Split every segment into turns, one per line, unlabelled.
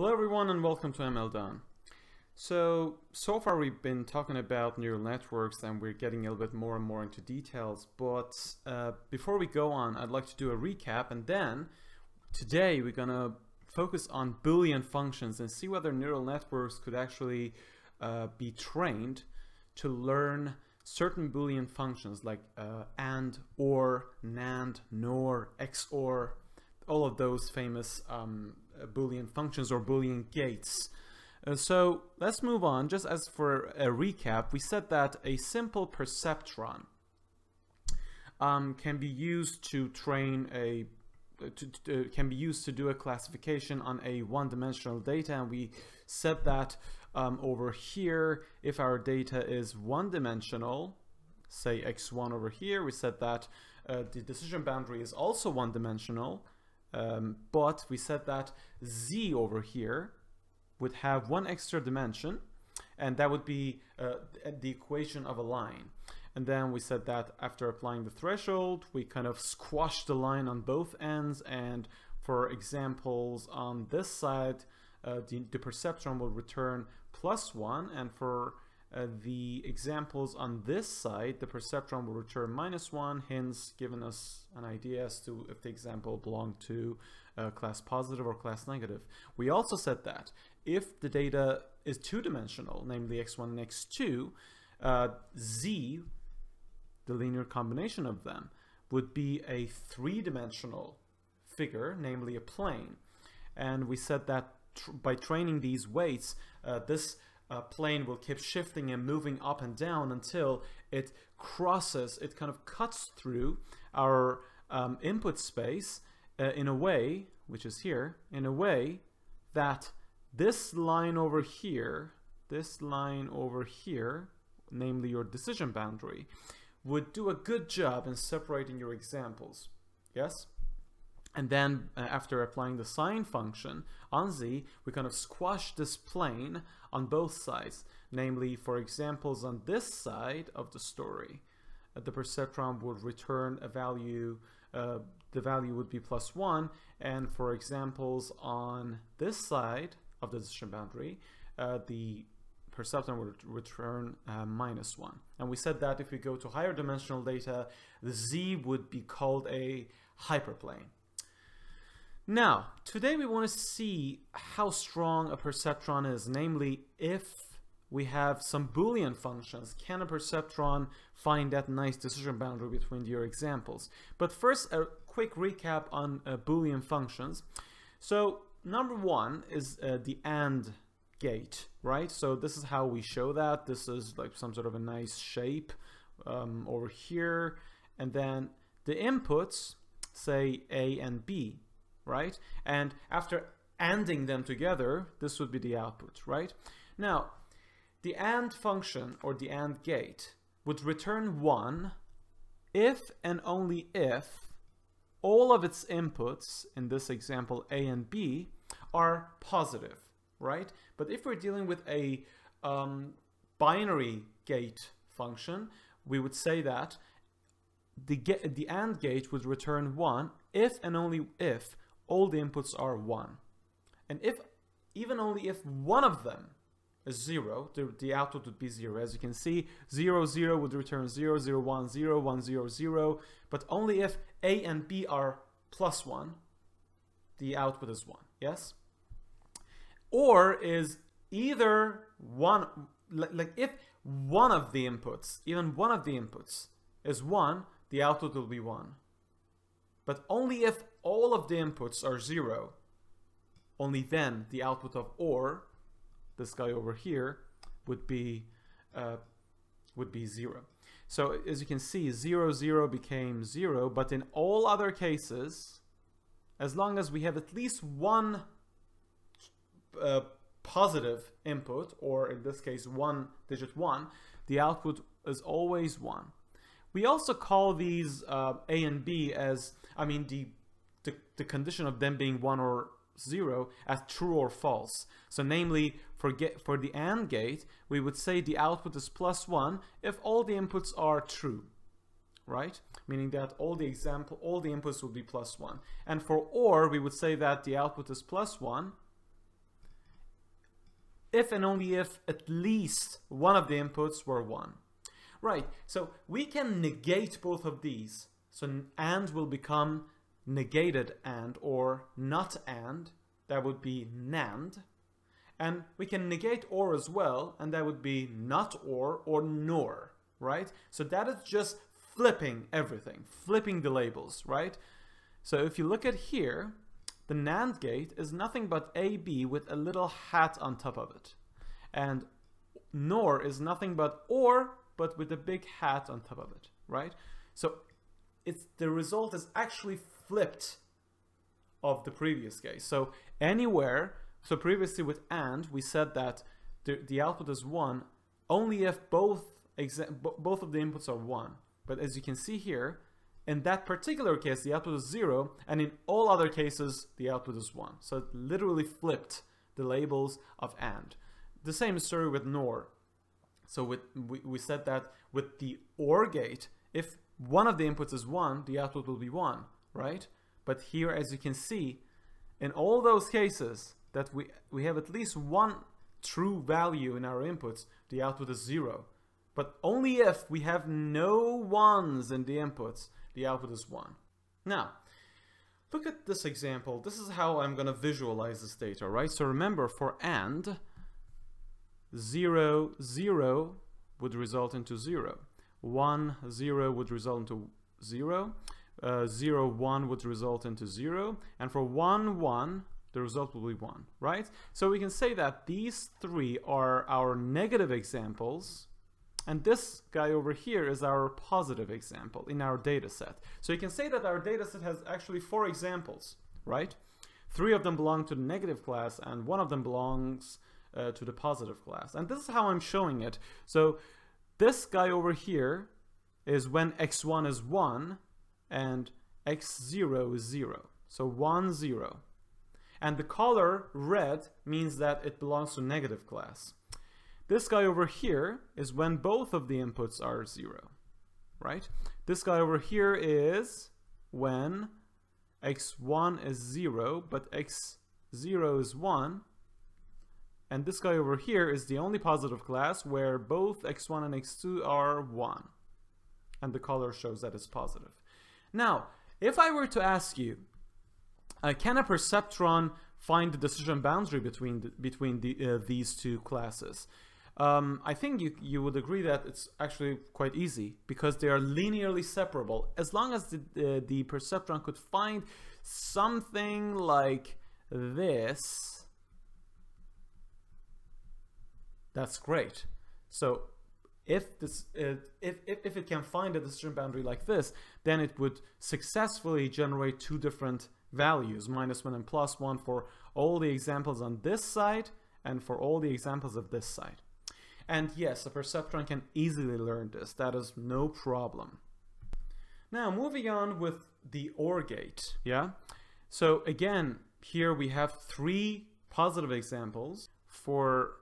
Hello everyone and welcome to MLDawn. So, so far we've been talking about neural networks and we're getting a little bit more and more into details, but uh, before we go on, I'd like to do a recap and then today we're gonna focus on Boolean functions and see whether neural networks could actually uh, be trained to learn certain Boolean functions like uh, AND, OR, NAND, NOR, XOR, all of those famous um, Boolean functions or Boolean gates. Uh, so let's move on. Just as for a recap, we said that a simple perceptron um, can be used to train a to, to, uh, can be used to do a classification on a one-dimensional data and we said that um, over here if our data is one-dimensional say x1 over here we said that uh, the decision boundary is also one-dimensional um, but we said that z over here would have one extra dimension and that would be uh, the equation of a line. And then we said that after applying the threshold, we kind of squash the line on both ends. And for examples on this side, uh, the, the perceptron will return plus one. And for uh, the examples on this side, the perceptron will return minus one, hence giving us an idea as to if the example belonged to uh, class positive or class negative. We also said that if the data is two-dimensional, namely x1 and x2, uh, z, the linear combination of them, would be a three-dimensional figure, namely a plane. And we said that tr by training these weights, uh, this uh, plane will keep shifting and moving up and down until it crosses, it kind of cuts through our um, input space uh, in a way, which is here, in a way that this line over here, this line over here, namely your decision boundary, would do a good job in separating your examples. Yes? And then uh, after applying the sign function on z, we kind of squash this plane on both sides. Namely, for examples on this side of the story, uh, the perceptron would return a value, uh, the value would be plus one. And for examples on this side of the decision boundary, uh, the perceptron would return uh, minus one. And we said that if we go to higher dimensional data, the z would be called a hyperplane. Now, today we want to see how strong a perceptron is, namely if we have some Boolean functions, can a perceptron find that nice decision boundary between your examples? But first, a quick recap on uh, Boolean functions. So number one is uh, the AND gate, right? So this is how we show that. This is like some sort of a nice shape um, over here. And then the inputs say A and B right? And after ANDing them together, this would be the output, right? Now, the AND function or the AND gate would return 1 if and only if all of its inputs, in this example A and B, are positive, right? But if we're dealing with a um, binary gate function, we would say that the, the AND gate would return 1 if and only if all the inputs are 1. And if even only if one of them is 0, the, the output would be 0. As you can see, 0, 0 would return 0, 0, 1, 0, 1, 0, 0. But only if A and B are plus 1, the output is 1. Yes? Or is either one, like if one of the inputs, even one of the inputs is 1, the output will be 1. But only if all of the inputs are zero, only then the output of OR, this guy over here, would be uh, would be zero. So as you can see, zero, zero became zero, but in all other cases, as long as we have at least one uh, positive input, or in this case, one digit one, the output is always one. We also call these uh, A and B as, I mean, the the, the condition of them being 1 or 0 as true or false. So namely, for, get, for the AND gate, we would say the output is plus 1 if all the inputs are true, right? Meaning that all the example, all the inputs will be plus 1. And for OR, we would say that the output is plus 1 if and only if at least one of the inputs were 1. Right, so we can negate both of these. So AND will become negated AND or not AND. That would be NAND. And we can negate OR as well, and that would be not OR or NOR, right? So that is just flipping everything, flipping the labels, right? So if you look at here, the NAND gate is nothing but AB with a little hat on top of it. And NOR is nothing but OR, but with a big hat on top of it, right? So it's the result is actually flipped of the previous case. So anywhere, so previously with AND, we said that the, the output is 1 only if both, both of the inputs are 1. But as you can see here, in that particular case, the output is 0, and in all other cases, the output is 1. So it literally flipped the labels of AND. The same story with NOR. So with, we, we said that with the OR gate, if one of the inputs is 1, the output will be 1, right? But here, as you can see, in all those cases that we, we have at least one true value in our inputs, the output is 0. But only if we have no ones in the inputs, the output is 1. Now, look at this example. This is how I'm going to visualize this data, right? So remember, for AND, 0, 0 would result into 0. 1, 0 would result into 0. Uh, 0, 1 would result into 0. And for 1, 1, the result will be 1, right? So we can say that these three are our negative examples and this guy over here is our positive example in our data set. So you can say that our data set has actually four examples, right? Three of them belong to the negative class and one of them belongs uh, to the positive class. And this is how I'm showing it. So this guy over here is when x1 is 1 and x0 is 0. So 1, 0. And the color red means that it belongs to negative class. This guy over here is when both of the inputs are zero, right? This guy over here is when x1 is zero, but x0 is one. And this guy over here is the only positive class where both x1 and x2 are one. And the color shows that it's positive. Now, if I were to ask you, uh, can a perceptron find the decision boundary between the, between the, uh, these two classes? Um, I think you, you would agree that it's actually quite easy because they are linearly separable. As long as the, uh, the perceptron could find something like this, that's great. So if this uh, if, if, if it can find a decision boundary like this, then it would successfully generate two different values, minus one and plus one for all the examples on this side and for all the examples of this side. And yes, a perceptron can easily learn this. That is no problem. Now, moving on with the OR gate, yeah? So again, here we have three positive examples for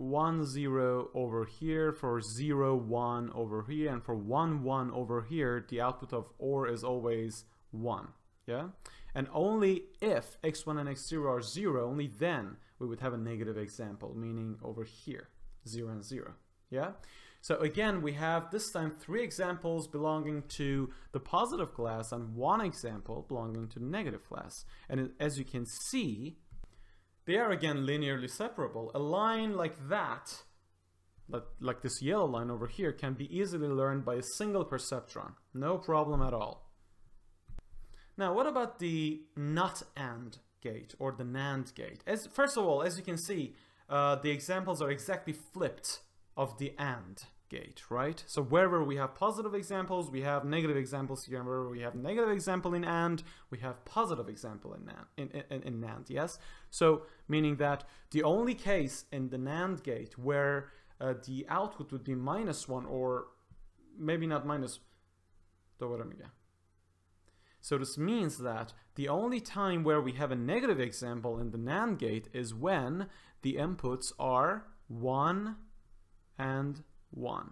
1, 0 over here, for 0, 1 over here, and for 1, 1 over here, the output of OR is always 1, yeah? And only if x1 and x0 are 0, only then we would have a negative example, meaning over here. 0 and 0. Yeah? So again, we have this time three examples belonging to the positive class and one example belonging to the negative class. And as you can see, they are again linearly separable. A line like that, like, this yellow line over here, can be easily learned by a single perceptron. No problem at all. Now, what about the not AND gate or the NAND gate? As First of all, as you can see, uh, the examples are exactly flipped of the AND gate, right? So wherever we have positive examples, we have negative examples here. And wherever we have negative example in AND, we have positive example in NAND, in, in, in NAND, yes? So meaning that the only case in the NAND gate where uh, the output would be minus one or maybe not minus, so this means that the only time where we have a negative example in the NAND gate is when the inputs are 1 and 1.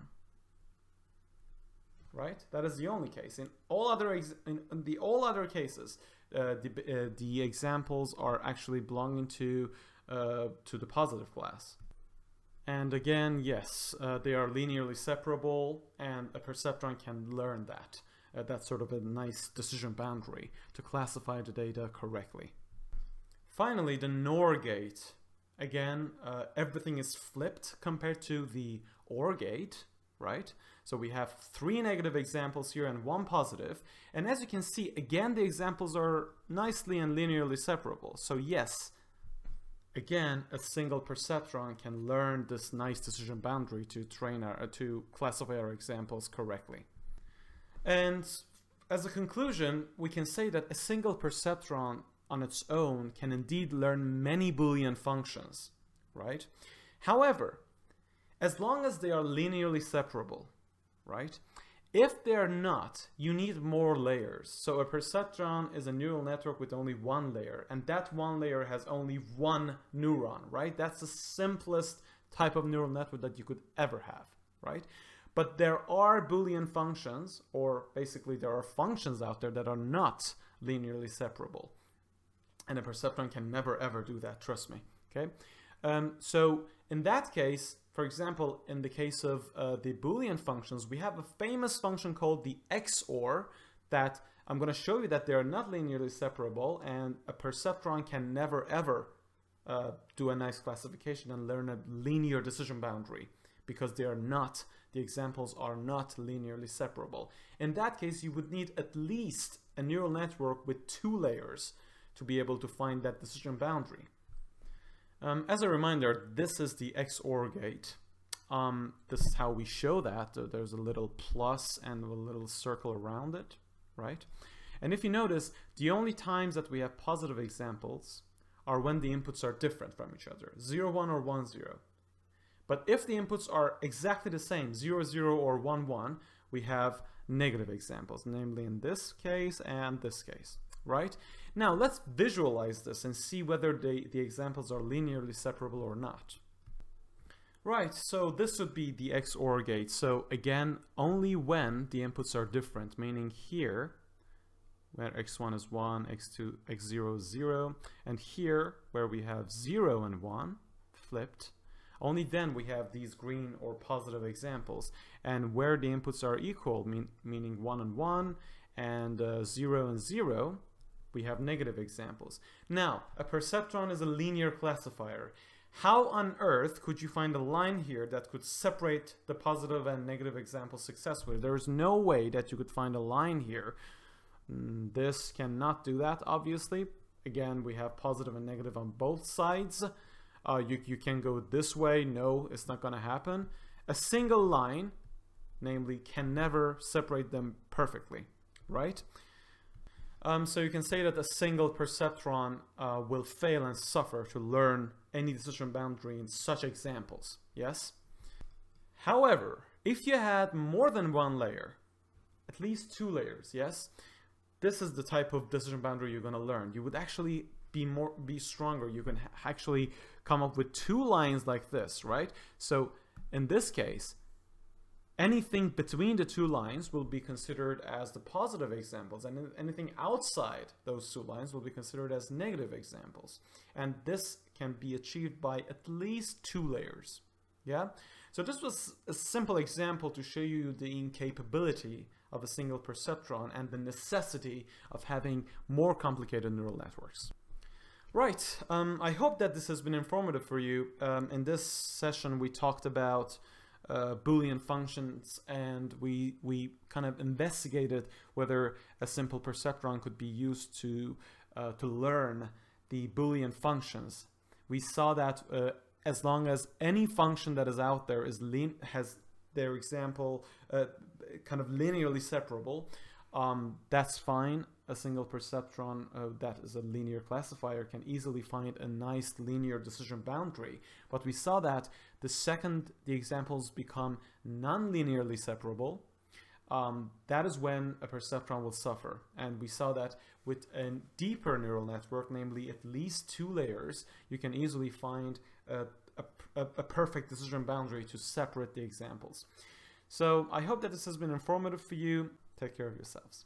Right? That is the only case. In all other in, the all other cases, uh, the, uh, the examples are actually belonging to uh, to the positive class. And again, yes, uh, they are linearly separable and a perceptron can learn that. Uh, that's sort of a nice decision boundary to classify the data correctly. Finally, the NOR gate. Again, uh, everything is flipped compared to the OR gate, right? So we have three negative examples here and one positive. And as you can see, again, the examples are nicely and linearly separable. So yes, again, a single perceptron can learn this nice decision boundary to train our, to classify our examples correctly. And as a conclusion, we can say that a single perceptron on its own can indeed learn many Boolean functions, right? However, as long as they are linearly separable, right? If they are not, you need more layers. So a perceptron is a neural network with only one layer, and that one layer has only one neuron, right? That's the simplest type of neural network that you could ever have, right? But there are Boolean functions, or basically there are functions out there that are not linearly separable. And a perceptron can never ever do that, trust me, okay? Um, so in that case, for example, in the case of uh, the Boolean functions, we have a famous function called the XOR that I'm going to show you that they are not linearly separable and a perceptron can never ever uh, do a nice classification and learn a linear decision boundary because they are not, the examples are not linearly separable. In that case, you would need at least a neural network with two layers to be able to find that decision boundary. Um, as a reminder, this is the XOR gate. Um, this is how we show that. There's a little plus and a little circle around it, right? And if you notice, the only times that we have positive examples are when the inputs are different from each other, 0, 1 or 1, 0. But if the inputs are exactly the same, 0, 0 or 1, 1, we have negative examples, namely in this case and this case right? Now let's visualize this and see whether the, the examples are linearly separable or not. Right, so this would be the XOR gate. So again, only when the inputs are different, meaning here, where x1 is 1, x2, x0 is 0, and here, where we have 0 and 1 flipped, only then we have these green or positive examples. And where the inputs are equal, mean, meaning 1 and 1, and uh, 0 and 0, we have negative examples. Now, a perceptron is a linear classifier. How on earth could you find a line here that could separate the positive and negative examples successfully? There is no way that you could find a line here. Mm, this cannot do that, obviously. Again, we have positive and negative on both sides. Uh, you, you can go this way. No, it's not going to happen. A single line, namely, can never separate them perfectly, right? Um, so you can say that a single perceptron uh, will fail and suffer to learn any decision boundary in such examples, yes? However, if you had more than one layer, at least two layers, yes? This is the type of decision boundary you're going to learn. You would actually be more be stronger. You can actually come up with two lines like this, right? So in this case, anything between the two lines will be considered as the positive examples and anything outside those two lines will be considered as negative examples. And this can be achieved by at least two layers yeah? So this was a simple example to show you the incapability of a single perceptron and the necessity of having more complicated neural networks. Right um, I hope that this has been informative for you. Um, in this session we talked about uh, Boolean functions and we, we kind of investigated whether a simple perceptron could be used to, uh, to learn the Boolean functions. We saw that uh, as long as any function that is out there is has their example uh, kind of linearly separable, um, that's fine a single perceptron uh, that is a linear classifier can easily find a nice linear decision boundary. But we saw that the second the examples become non-linearly separable, um, that is when a perceptron will suffer. And we saw that with a deeper neural network, namely at least two layers, you can easily find a, a, a perfect decision boundary to separate the examples. So I hope that this has been informative for you. Take care of yourselves.